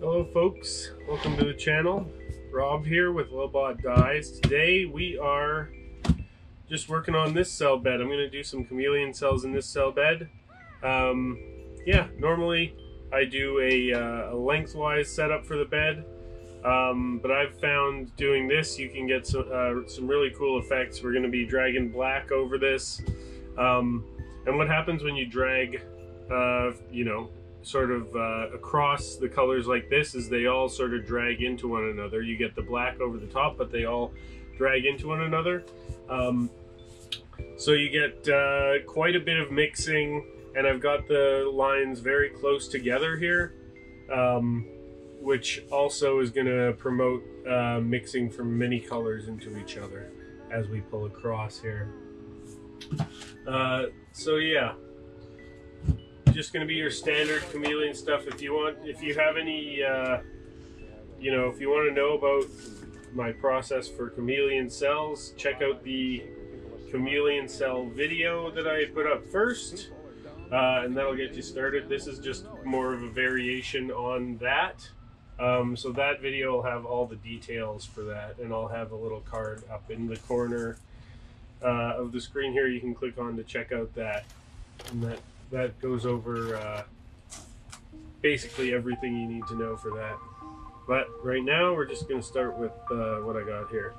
Hello folks, welcome to the channel. Rob here with LilBot Dyes. Today we are just working on this cell bed. I'm going to do some chameleon cells in this cell bed. Um, yeah, normally I do a, uh, a, lengthwise setup for the bed, um, but I've found doing this you can get some, uh, some really cool effects. We're going to be dragging black over this. Um, and what happens when you drag, uh, you know, sort of uh, across the colors like this is they all sort of drag into one another. You get the black over the top, but they all drag into one another. Um, so you get uh, quite a bit of mixing and I've got the lines very close together here, um, which also is going to promote uh, mixing from many colors into each other as we pull across here. Uh, so yeah, just going to be your standard chameleon stuff. If you want, if you have any, uh, you know, if you want to know about my process for chameleon cells, check out the chameleon cell video that I put up first, uh, and that'll get you started. This is just more of a variation on that. Um, so that video will have all the details for that, and I'll have a little card up in the corner uh, of the screen here. You can click on to check out that, and that that goes over uh, basically everything you need to know for that. But right now, we're just going to start with uh, what I got here.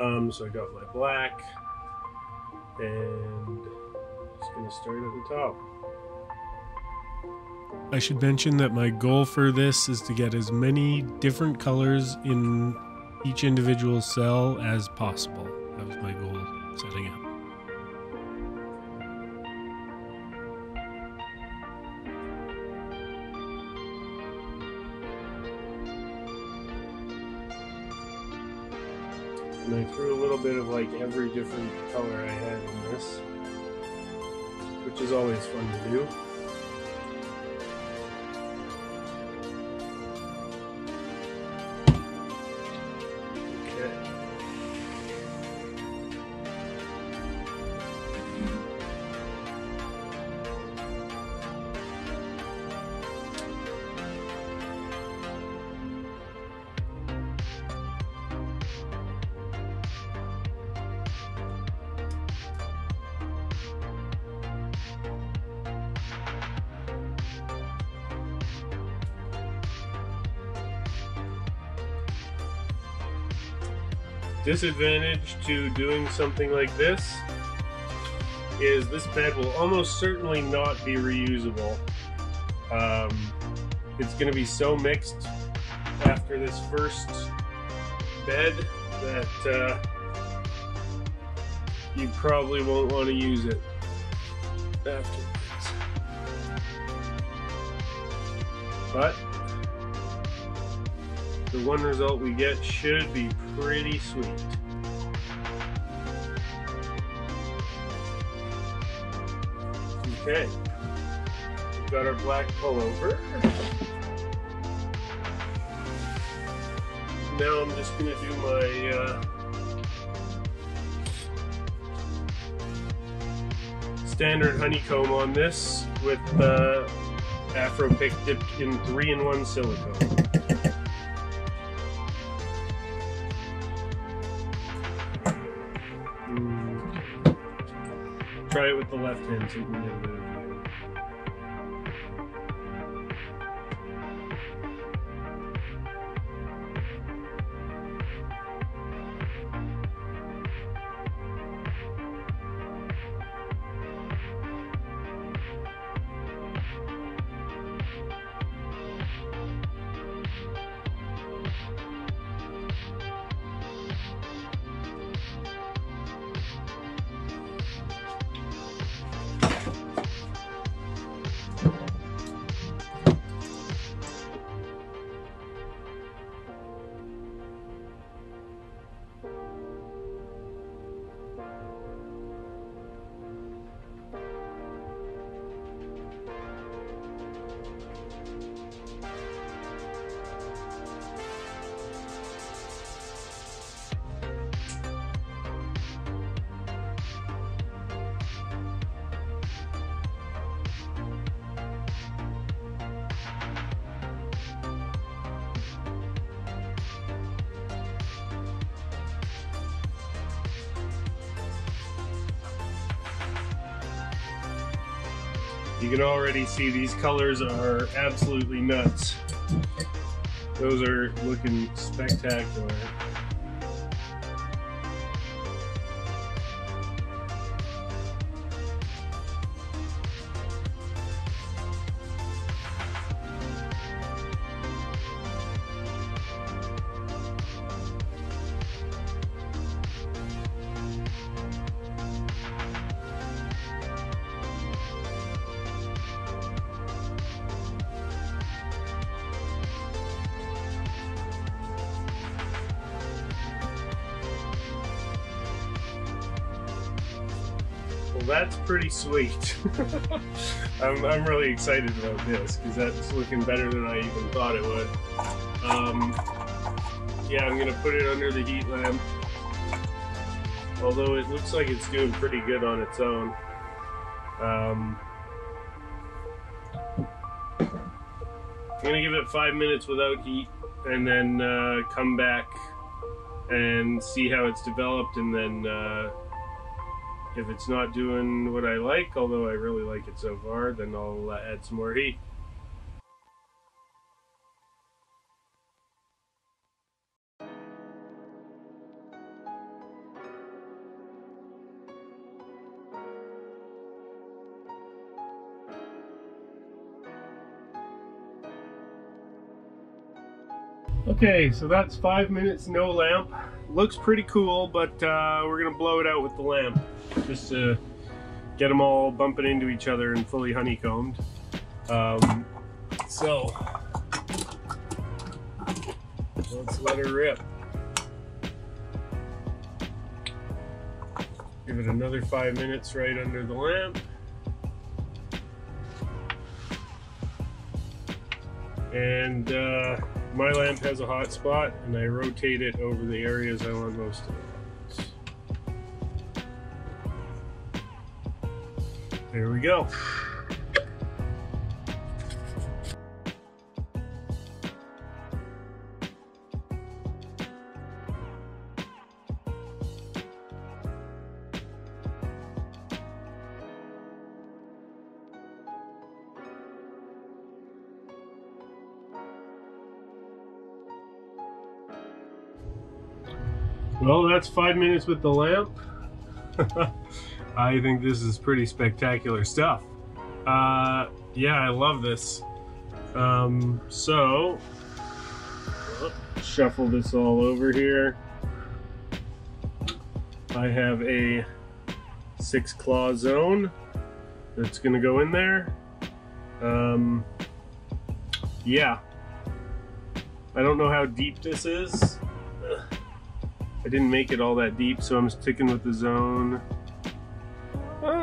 Um, so I got my black, and just going to start at the top. I should mention that my goal for this is to get as many different colors in each individual cell as possible. That was my goal setting up. And I threw a little bit of like every different color I had in this, which is always fun to do. Disadvantage to doing something like this is this bed will almost certainly not be reusable. Um, it's going to be so mixed after this first bed that uh, you probably won't want to use it afterwards. The one result we get should be pretty sweet. Okay, we've got our black pullover. Now I'm just to do my uh, standard honeycomb on this with uh, Afro Pick dipped in 3-in-1 silicone. Try it with the left hand so you can already see these colors are absolutely nuts. Those are looking spectacular. That's pretty sweet. I'm, I'm really excited about this because that's looking better than I even thought it would. Um, yeah, I'm gonna put it under the heat lamp. Although it looks like it's doing pretty good on its own. Um, I'm gonna give it five minutes without heat and then uh, come back and see how it's developed and then uh, if it's not doing what I like, although I really like it so far, then I'll uh, add some more heat. Okay, so that's five minutes no lamp. Looks pretty cool, but uh, we're gonna blow it out with the lamp just to get them all bumping into each other and fully honeycombed. Um, so let's let her rip. Give it another five minutes right under the lamp. And uh, my lamp has a hot spot and I rotate it over the areas I want most of it. There we go. Well, that's five minutes with the lamp. I think this is pretty spectacular stuff. Uh, yeah, I love this. Um, so, shuffle this all over here. I have a six claw zone that's gonna go in there. Um, yeah. I don't know how deep this is. I didn't make it all that deep, so I'm sticking with the zone.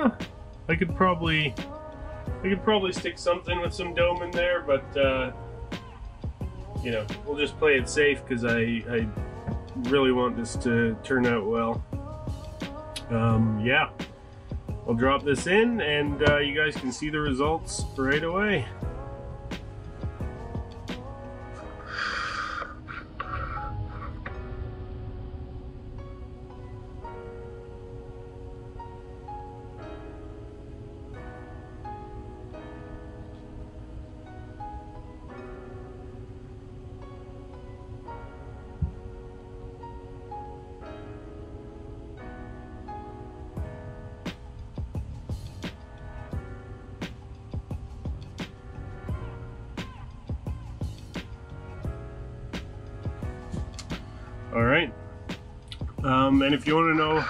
Ah, I could probably, I could probably stick something with some dome in there, but uh, you know, we'll just play it safe because I, I really want this to turn out well. Um, yeah, I'll drop this in, and uh, you guys can see the results right away. All right. Um, and if you want to know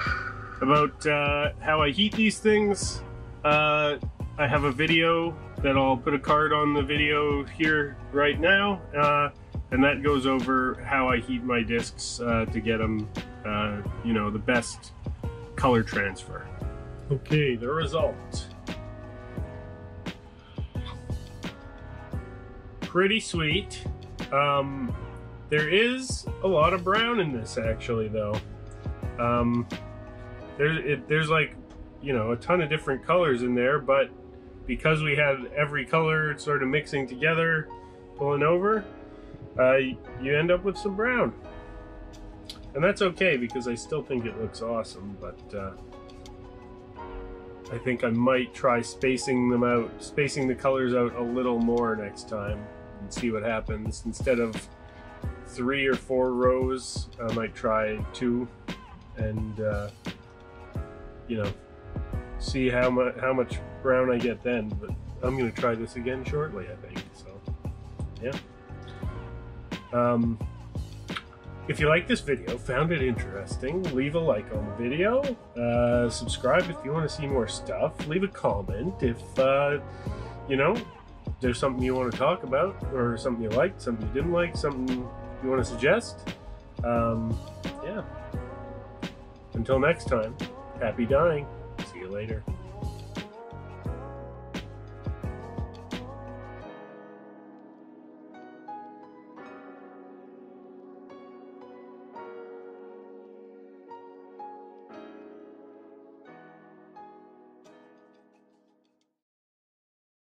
about uh, how I heat these things, uh, I have a video that I'll put a card on the video here right now. Uh, and that goes over how I heat my discs uh, to get them, uh, you know, the best color transfer. Okay, the result. Pretty sweet. Um, there is a lot of brown in this actually though. Um, there's it, there's like, you know, a ton of different colors in there, but because we had every color sort of mixing together, pulling over, uh, you end up with some brown. And that's okay because I still think it looks awesome, but uh, I think I might try spacing them out, spacing the colors out a little more next time and see what happens. Instead of three or four rows, I might try two and, uh, you know, see how much how much brown I get then. But I'm gonna try this again shortly, I think. So, yeah. Um, if you like this video, found it interesting, leave a like on the video. Uh, subscribe if you want to see more stuff. Leave a comment if, uh, you know, there's something you want to talk about, or something you liked, something you didn't like, something you want to suggest. Um, yeah. Until next time, happy dyeing. See you later.